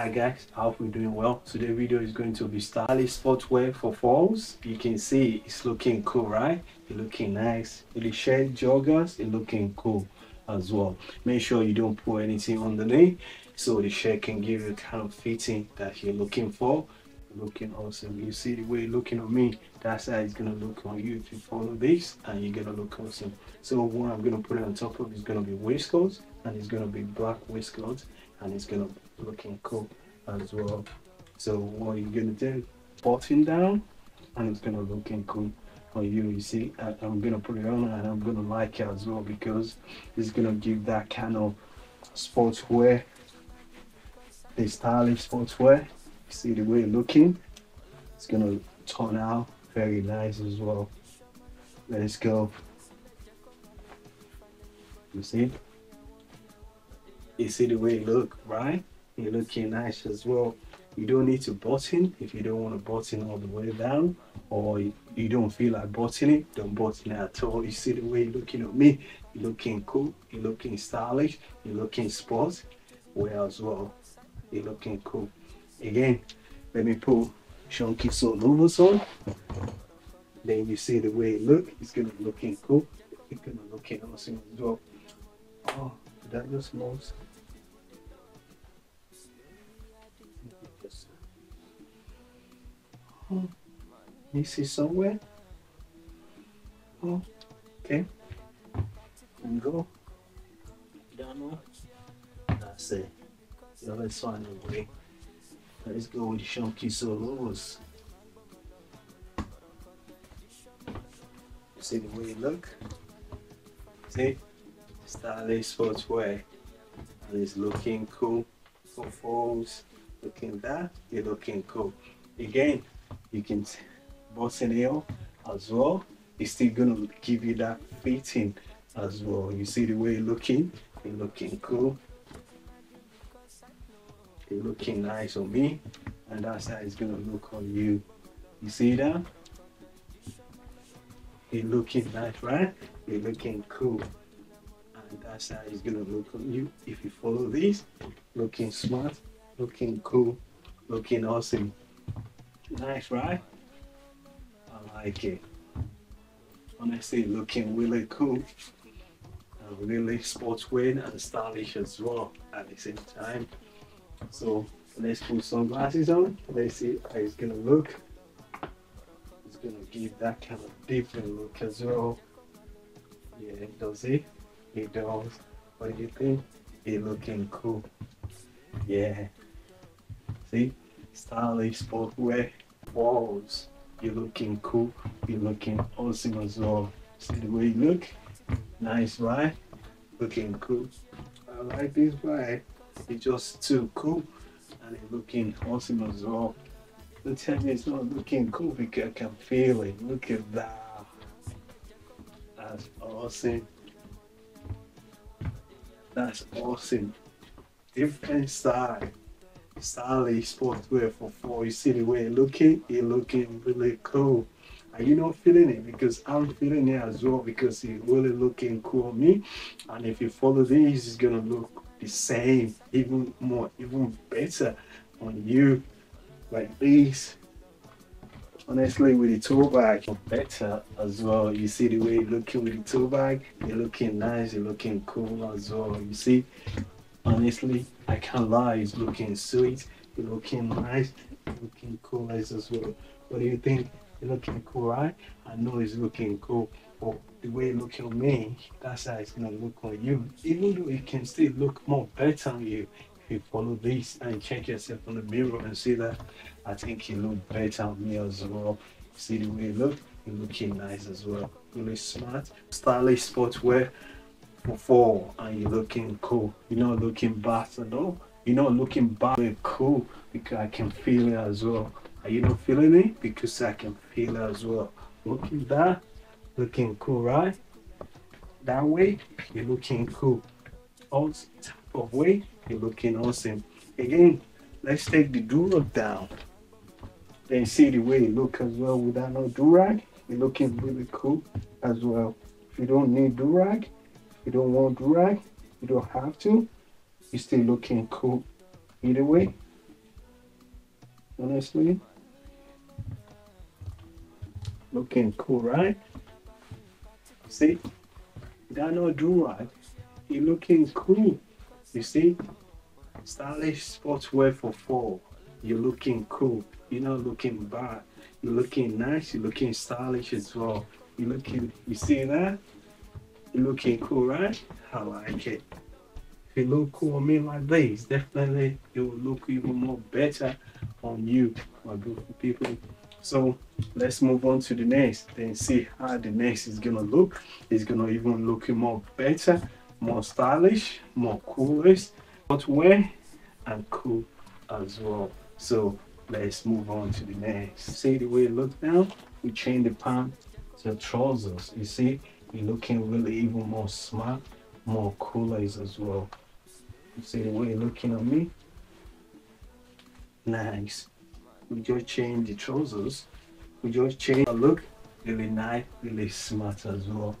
Hi guys, I hope we're doing well. Today's video is going to be stylish sportswear for falls. You can see it's looking cool, right? It's looking nice. The shirt joggers, it's looking cool as well. Make sure you don't put anything underneath so the shirt can give you kind of fitting that you're looking for. Looking awesome. You see the way looking on me, that's how it's gonna look on you if you follow this and you're gonna look awesome. So what I'm gonna put it on top of is gonna be waistcoats and it's gonna be black waistcoats and it's gonna looking cool as well. So what you're gonna do, button down, and it's gonna looking cool on you. You see, I, I'm gonna put it on and I'm gonna like it as well because it's gonna give that kind of sportswear, the stylish sportswear. You see the way it's looking, it's gonna turn out very nice as well. Let's go. You see? You see the way it look, right? You're looking nice as well. You don't need to button if you don't want to button all the way down or you don't feel like buttoning, don't button it at all. You see the way you're looking at me, you're looking cool, you're looking stylish, you're looking sports well as well. You're looking cool. Again, let me put chunky soul overs on. Then you see the way it look, it's gonna looking cool. It's gonna looking awesome as well. Oh, that just moves. Oh, you see somewhere? Oh, okay. And go. That's it. Yeah, let's find a way. Let's go with chunky solos. See the way you look? See? Stylish sportswear. And it's looking cool for falls. Looking that, you're looking cool. Again, you can button it as well. It's still gonna give you that fitting as well. You see the way you're looking? You're looking cool. You're looking nice on me. And that's how it's gonna look on you. You see that? You're looking nice, right? You're looking cool. And that's how it's gonna look on you. If you follow this, looking smart, looking cool, looking awesome. Nice, right? I like it. Honestly, looking really cool. Uh, really sportswear and stylish as well at the same time. So let's put some glasses on. Let's see how it's gonna look. It's gonna give that kind of different look as well. Yeah, does it? It does. What do you think? It looking cool. Yeah. See? stylish sportswear walls. You're looking cool. You're looking awesome as well. See the way you look? Nice, right? Looking cool. I like this vibe. It's just too cool. And it's looking awesome as well. Don't tell me not looking cool because I can feel it. Look at that. That's awesome. That's awesome. Different style stylish sportswear for four. You see the way it looking? It looking really cool. Are you not feeling it? Because I'm feeling it as well because it really looking cool me. And if you follow this, it's gonna look the same, even more, even better on you. Like this. Honestly, with the tote bag, better as well. You see the way you're looking with the tote bag? You're looking nice, you're looking cool as well. You see? Honestly i can't lie it's looking sweet it's looking nice looking cool as well. What do you think? It's looking cool right? I know it's looking cool but the way it looks on me that's how it's gonna look on you. Even though it can still look more better on you if you follow this and check yourself on the mirror and see that i think you look better on me as well. See the way it look you're looking nice as well. Really smart stylish sportswear for fall and you're looking cool. You're not looking bad at all. You're not looking bad cool because I can feel it as well. Are you not feeling it? Because I can feel it as well. Looking that, looking cool, right? That way, you're looking cool. All type of way, you're looking awesome. Again, let's take the durag down. Then see the way you look as well without no durag. You're looking really cool as well. If you don't need durag, you don't want durag, you don't have to. You're still looking cool. Either way, Honestly. Looking cool, right? See? That no durag. You looking cool. You see? Stylish sportswear for fall. You're looking cool. You're not looking bad. You're looking nice. You're looking stylish as well. You're looking, you see that? You're looking cool, right? I like it. If you look cool on me like this, definitely it will look even more better on you, my beautiful people. So let's move on to the next then see how the next is gonna look. It's gonna even looking more better, more stylish, more coolest, but wear and cool as well. So let's move on to the next. See the way it looks now? We change the pants to trousers. You see, looking really even more smart, more coolers as well. You see the way you're looking at me? Nice. We just change the trousers. We just change the look. Really nice, really smart as well.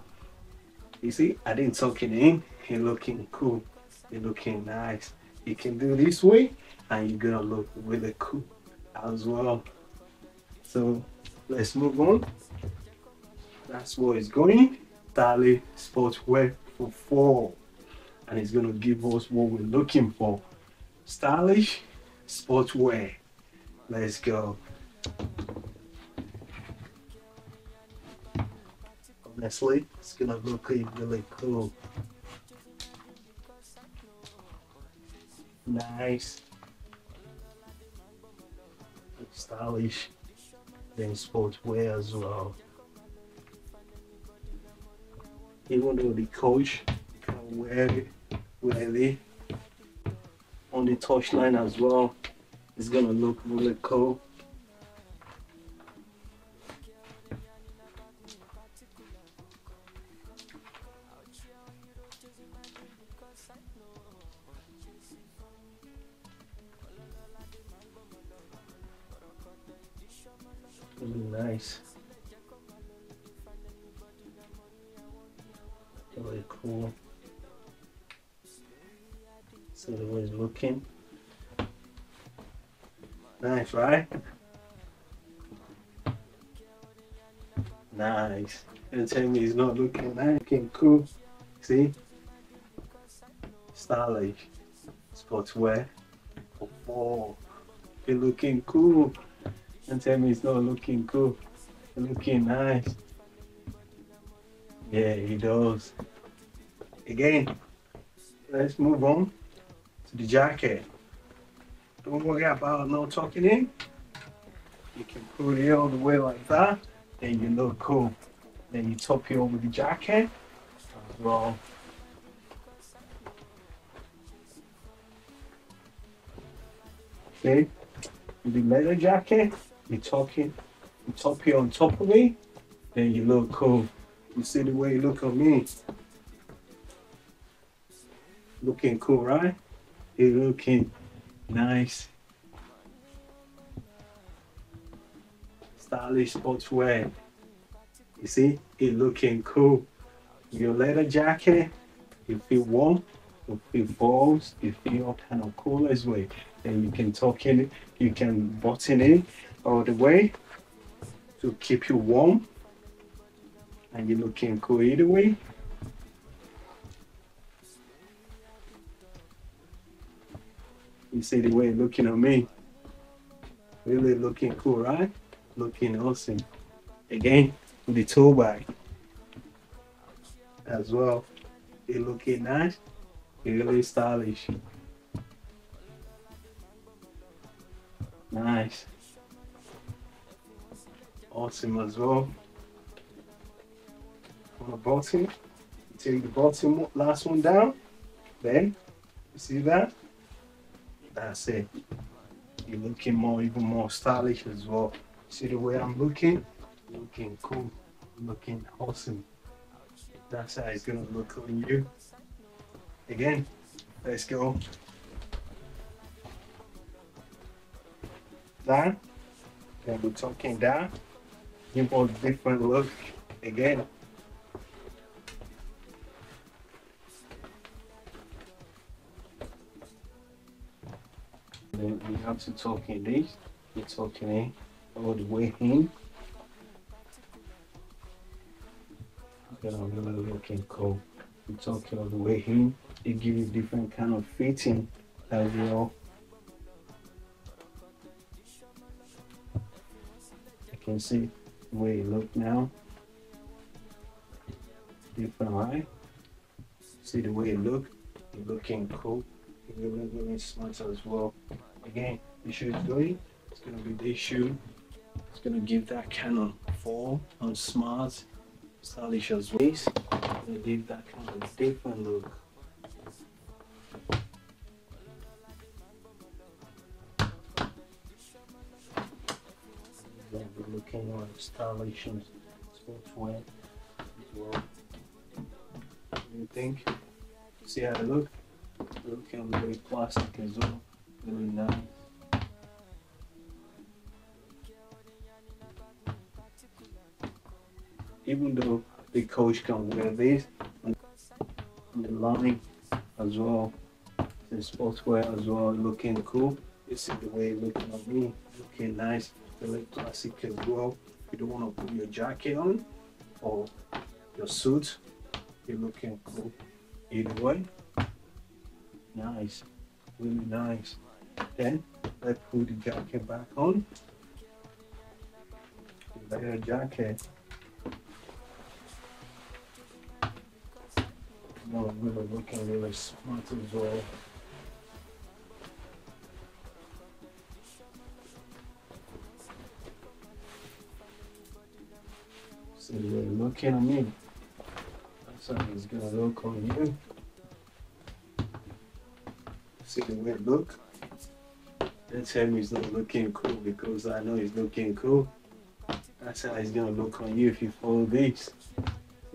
You see, I didn't tuck it in. He looking cool. He looking nice. You can do this way and you're gonna look really cool as well. So let's move on. That's where it's going. Dali Sportswear for fall. And it's gonna give us what we're looking for. Stylish sportswear. Let's go. Honestly, it's gonna look really cool. Nice. Stylish. Then sportswear as well. Even though the coach can wear it really on the touchline as well. It's gonna look really cool. Nice. Really cool. See the way it's looking. Nice, right? Nice. And tell me he's not looking nice, looking cool. See? Stylish. Sportswear. Fall. You're looking cool. And tell me he's not looking cool. Looking nice. Yeah, he does. Again, let's move on to the jacket. Don't worry about no tucking in. You can put it all the way like that. Then you look cool. Then you top it over the jacket as well. See? The leather jacket, you tuck it, you top it on top of it, then you look cool. You see the way you look on me. Looking cool, right? You looking nice. Stylish sportswear. You see, it looking cool. Your leather jacket, you feel warm, you feel falls, you feel kind of cool as well. Then you can tuck in, you can button it all the way to keep you warm. And you're looking cool either way. You see the way looking at me. Really looking cool, right? Looking awesome. Again, with the tool bag as well. It looking nice, really stylish. Nice. Awesome as well. On the bottom, take the bottom last one down. Then, you see that? That's it. You're looking more, even more stylish as well. See the way I'm looking? Looking cool, looking awesome. That's how it's gonna look on you. Again, let's go. Down, then we're talking down. Give a different look again. Then we have to talk in this. It's okay. All the way in. You know, really looking cool. It's talking all the way in. It gives you different kind of fitting as well. You can see the way it look now. Different, right? See the way it look? It looking cool. It really, really smart as well. Again, the shoe is going. It's gonna be this shoe. It's gonna give that of form and smart, stylish as well. It's gonna give that kind of different look. Gonna be looking more stylish and sportswear as well. What do you think? See how they look? Looking very plastic as well. Really nice. Even though the coach can wear this on the line as well, the sportswear as well, looking cool. You see the way looking at me, looking nice, really classic as well. You don't want to put your jacket on or your suit, you're looking cool either way. Nice, really nice. Then let's put the jacket back on. Layer jacket. No, really looking really smart as well. So you're looking at me. That's how he's gonna look on you. See the way it look? Don't tell me he's not looking cool because I know he's looking cool. That's how he's gonna look on you if you follow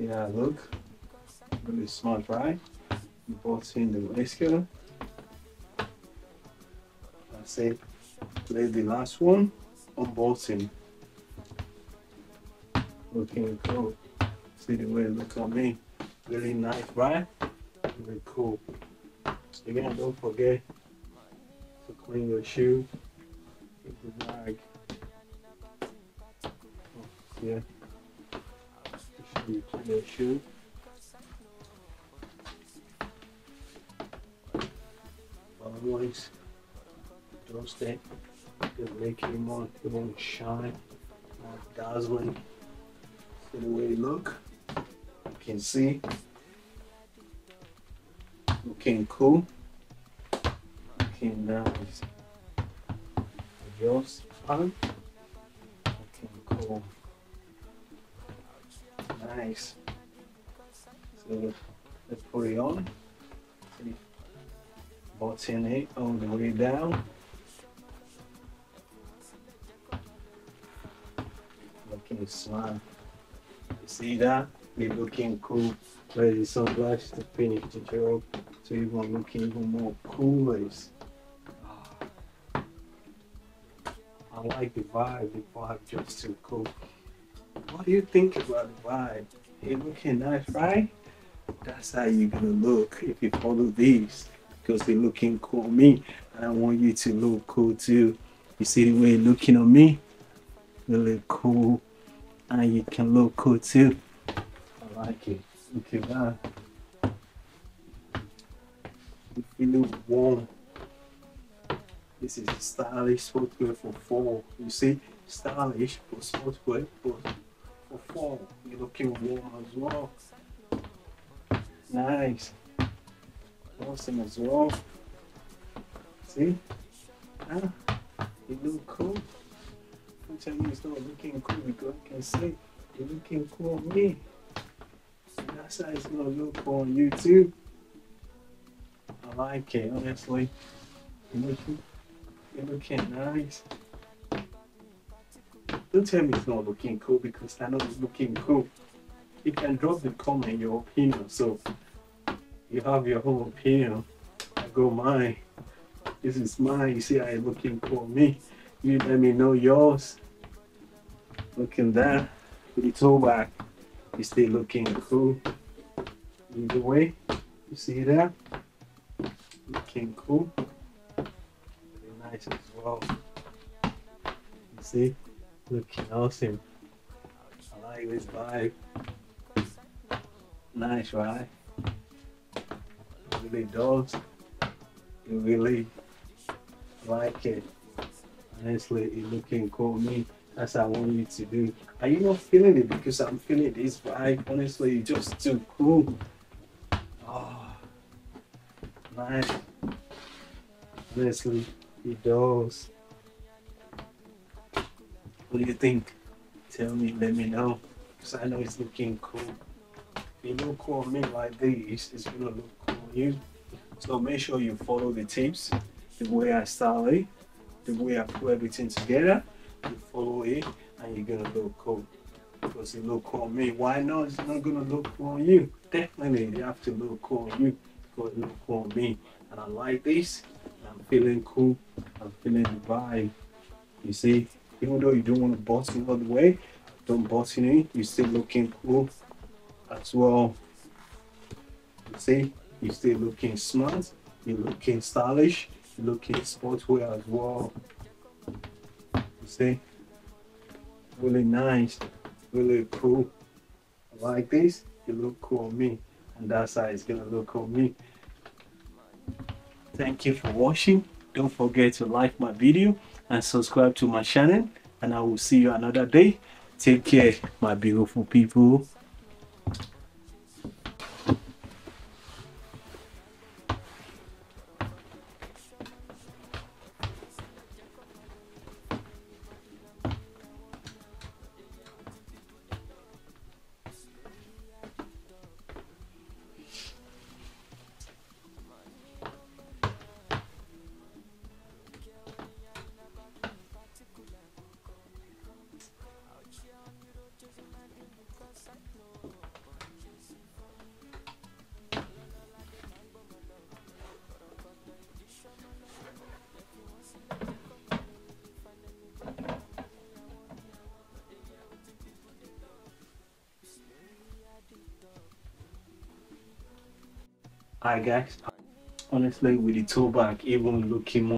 how I look? Really smart, right? Bought in the waistcoat. That's it. Play the last one on. Looking cool. See the way look on me. Really nice, right? Really cool. Again, don't forget clean your shoe with the rag. Oh, yeah. You clean your shoe. Always don't stay. It'll make you more, it won't shine, more dazzling. See the way you look. You can see. Looking cool. Looking nice. Yours on. Looking cool. Nice. So let's put it on. Button it all the way down. Looking smart. You see that? Be looking cool. The sunglasses to finish the job. So you're gonna look even more cool I like the vibe, the vibe just too cool. What do you think about the vibe? It looking nice, right? That's how you're gonna look if you follow these. Because they're looking cool on me. And I want you to look cool too. You see the way you're looking on me? You look cool. And you can look cool too. I like it. Look at that. You feel warm. This is stylish sportswear for fall. You see, stylish for sportswear for, for fall. You're looking warm as well. Nice. Awesome as well. See? Huh? You look cool. I'm telling you, it's not looking cool because I can see you're looking cool on me. That's how it's gonna look on you too. I like it, honestly. You're you're looking nice. Don't tell me it's not looking cool because I know it's looking cool. You can drop the comment, your opinion. So you have your own opinion. I go mine. This is mine. You see it's looking on me. You let me know yours. Looking there. With the tote bag. You still looking cool. Either way. You see that? Looking cool. As well. You see, looking awesome. I like this vibe. Nice, right? Really does. You really like it. Honestly, looking cool. Me, that's what I want you to do. Are you not feeling it? Because I'm feeling this vibe. Honestly, it's just too cool. Oh, nice. Honestly, it does. What do you think? Tell me, let me know. Because I know it's looking cool. If you look cool on me like this, it's gonna look cool on you. So make sure you follow the tips, the way I style it, the way I put everything together. You follow it, and you're gonna look cool. Because it look cool on me. Why not? It's not gonna look cool on you. Definitely, you have to look cool on you. Because it look cool on me. And I like this. I'm feeling cool. I'm feeling the vibe. You see, even though you don't want to boss it all the way, don't bust it. You're still looking cool as well. You see, you're still looking smart. You're looking stylish. You're looking sportswear as well. You see, really nice, really cool. I like this. You look cool on me, and that's how it's gonna look on me. Thank you for watching. Don't forget to like my video and subscribe to my channel. And I will see you another day. Take care, my beautiful people. Alright guys, honestly with the tote bag even looking